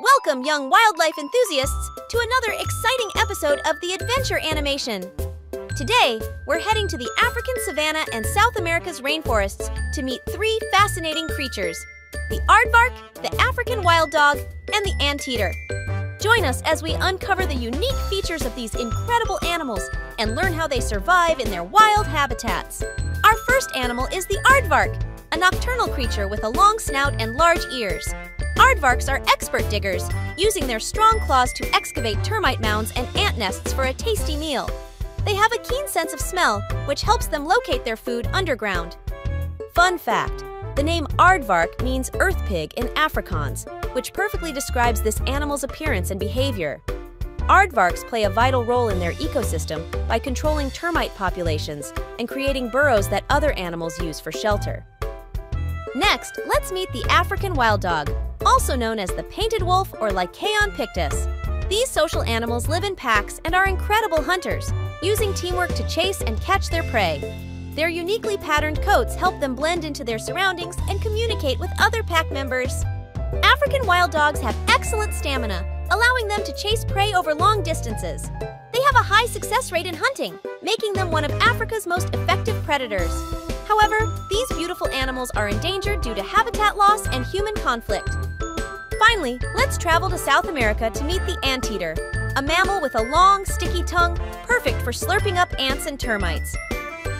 Welcome, young wildlife enthusiasts, to another exciting episode of the Adventure Animation. Today, we're heading to the African savanna and South America's rainforests to meet three fascinating creatures the aardvark, the African wild dog, and the anteater. Join us as we uncover the unique features of these incredible animals and learn how they survive in their wild habitats. Our first animal is the aardvark, a nocturnal creature with a long snout and large ears. Aardvarks are expert diggers, using their strong claws to excavate termite mounds and ant nests for a tasty meal. They have a keen sense of smell, which helps them locate their food underground. Fun fact the name aardvark means earth pig in Afrikaans, which perfectly describes this animal's appearance and behavior. Aardvarks play a vital role in their ecosystem by controlling termite populations and creating burrows that other animals use for shelter. Next, let's meet the African wild dog, also known as the painted wolf or Lycaon pictus. These social animals live in packs and are incredible hunters, using teamwork to chase and catch their prey. Their uniquely patterned coats help them blend into their surroundings and communicate with other pack members. African wild dogs have excellent stamina, allowing them to chase prey over long distances. They have a high success rate in hunting, making them one of Africa's most effective predators. However, these beautiful animals are endangered due to habitat loss and human conflict. Finally, let's travel to South America to meet the anteater, a mammal with a long, sticky tongue, perfect for slurping up ants and termites.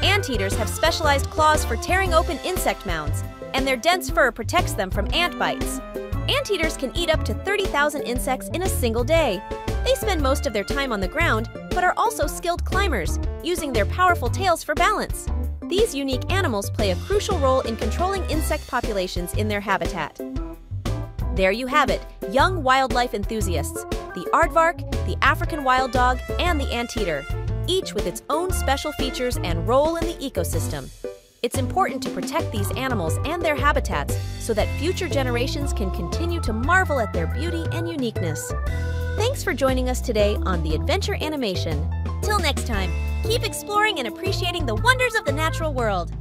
Anteaters have specialized claws for tearing open insect mounds, and their dense fur protects them from ant bites. Anteaters can eat up to 30,000 insects in a single day. They spend most of their time on the ground, but are also skilled climbers, using their powerful tails for balance. These unique animals play a crucial role in controlling insect populations in their habitat. There you have it, young wildlife enthusiasts, the aardvark, the African wild dog, and the anteater, each with its own special features and role in the ecosystem. It's important to protect these animals and their habitats so that future generations can continue to marvel at their beauty and uniqueness. Thanks for joining us today on the Adventure Animation. Till next time, keep exploring and appreciating the wonders of the natural world.